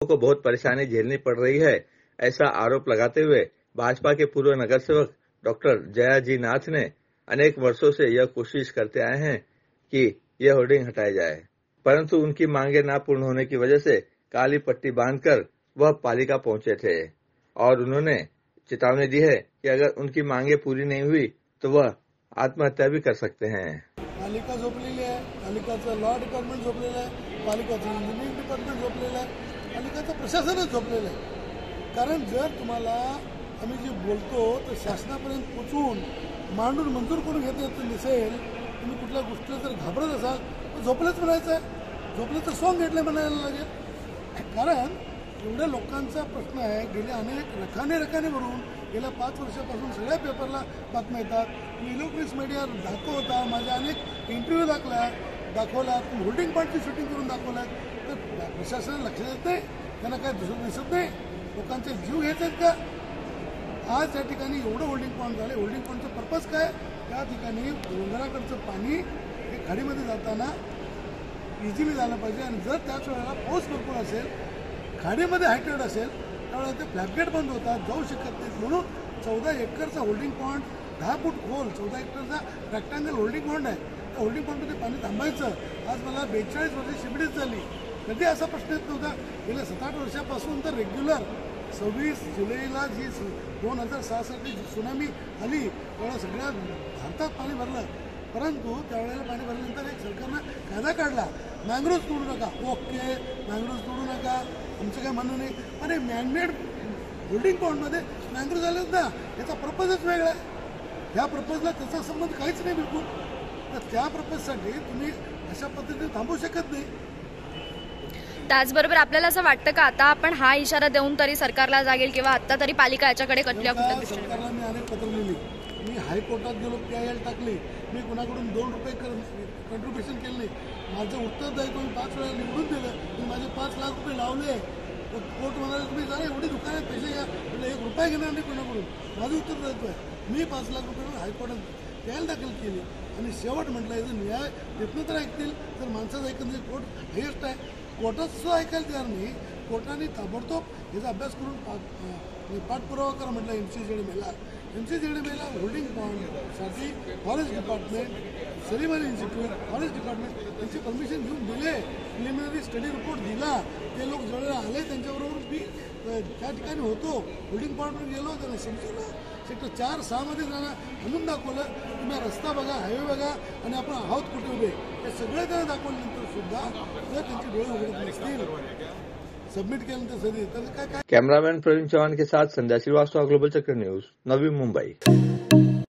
को बहुत परेशानी झेलनी पड़ रही है, ऐसा आरोप लगाते हुए भाजपा के पूर्व नगर सेवक डॉक्टर जयाजी नाथ ने अनेक वर्षों से यह कोशिश करते आए हैं कि यह होर्डिंग हटाया जाए। परंतु उनकी मांगे न पूर्ण होने की वजह से काली पट्टी बांधकर वह पालिका पहुँचे थे और उन्होंने चेतावनी दी है कि अगर उनकी मांगे पूरी नहीं हुई तो वह आत्महत्या भी कर सकते हैं। पालिका झोपलेली आहे पालिकाचं लॉ डिपार्टमेंट झोपलेलं आहे पालिकाचं इंजिनिअरिंग डिपार्टमेंट झोपलेलं आहे पालिकेचं प्रशासनच झोपलेलं आहे. कारण जर तुम्हाला आम्ही जे बोलतो तर शासनापर्यंत पोचवून मांडून मंजूर करून घेता येत नसेल तुम्ही कुठल्या गोष्टीला जर घाबरत असाल तर झोपलेच म्हणायचं आहे. झोपलं तर सॉंग घेतलं म्हणायला लागेल. कारण एवढ्या लोकांचा प्रश्न आहे गेल्या अनेक रखाने रखाने भरून गेल्या पाच वर्षापासून सगळ्या पेपरला बातम्या येतात. मी इलेक्ट्रिक्स मीडिया दाखवता माझ्या अनेक इंटरव्ह्यू दाखल्या दाखवला होल्डिंग पॉईंटची शूटिंग करून दाखवल्या तर प्रशासनाला लक्ष देत नाही. त्यांना काय दिसत दिसत नाही? लोकांचे जीव घेत आहेत का? आज त्या ठिकाणी एवढं होल्डिंग पॉईंट झाले होल्डिंग पॉईंटचं पर्पज काय? त्या ठिकाणी डोंगराकडचं पाणी हे खाडीमध्ये जाताना इझिली झालं पाहिजे. आणि जर त्याच वेळेला पाऊस भरपूर असेल खाडीमध्ये हायटेड असेल त्यावेळेला ते फ्लॅपगेट बंद होतात. जाऊ शकत नाहीत. म्हणून चौदा एकरचा होल्डिंग पॉईंट दहा फूट खोल चौदा एकरचा रेक्टँगल होल्डिंग पॉईंट आहे. त्या होल्डिंग पॉईंटमध्ये पाणी थांबायचं. आज मला बेचाळीस वर्ष शिबिडीच झाली. कधी असा प्रश्न येत नव्हता. गेल्या सात आठ वर्षापासून तर रेग्युलर सव्वीस जुलैला जी दोन हजार सहासाठी सुनामी आली त्यावेळेला सगळ्या भारतात पाणी भरलं. परंतु त्यावेळेला पाणी भरल्यानंतर एक सरकारनं कायदा काढला. मँग्रोव्ज तोडू नका. ओके मँग्रोव्ज तोडू नका. आमचं काय म्हणणं नाही. अरे मॅनमेड होल्डिंग पॉईंटमध्ये मँग्रोव्ज झालेत ना याचा प्रपोजच वेगळा आहे. ह्या प्रपोजला त्याचा संबंध काहीच नाही बिलकुल. तर त्या प्रपोजसाठी तुम्ही अशा पद्धतीने थांबू शकत नाही. त्याचबरोबर आपल्याला असं वाटतं का आता आपण हा इशारा देऊन तरी सरकारला जागेल किंवा आता तरी पालिका याच्याकडे कुठल्या कुठल्या मी हायकोर्टात गेलो पी आय एल टाकली. मी कुणाकडून दोन रुपये कंट्रीब्युशन केलं नाही. माझं उत्तरदायित्व मी पाच वेळा निवडून दिलं. मी माझे पाच लाख रुपये लावले. कोर्ट म्हणाले तुम्ही जरा एवढी दुकानात पैसे घ्या. म्हणजे एक रुपया घेणार नाही कोणाकडून. माझं उत्तरदायित्व आहे. मी पाच लाख रुपये हायकोर्टात आय दाखल केली. आणि शेवट म्हटलं याचं न्याय तिथनं तर ऐकतील. तर माणसाचं एकंदरीत कोर्ट हायेस्ट आहे. कोर्टात सुद्धा ऐकायला तयार नाही. कोर्टाने ताबडतोब याचा अभ्यास करून पा पाठपुरावा करा म्हटलं एम सी जेडे मेला एम सी जेडे मेला होल्डिंग पॉईंटसाठी फॉरेस्ट डिपार्टमेंट सरिमन इन्स्टिट्यूट फॉरेस्ट डिपार्टमेंट त्यांची परमिशन घेऊन दिले. प्रिलिमिनरी स्टडी रिपोर्ट दिला. ते लोक जवळ आले त्यांच्याबरोबर मी त्या ठिकाणी होतो. होल्डिंग पॉईंटवर गेलो त्यांना समजवलं. सेक्टर चार सहामध्ये जाणं आणून दाखवलं. तुम्ही रस्ता बघा हायवे बघा आणि आपण आहोत कुठे उभे. हे सगळे त्यांना दाखवल्यानंतर सुद्धा जर त्यांचे डोळे उघडत नसतील सबमिट केल्यानंतर सर. तर काय काय कैमरामैन प्रवीण चव्हाण के साथ संध्या श्रीवास्तव ग्लोबल चक्र न्यूज नवी मुंबई।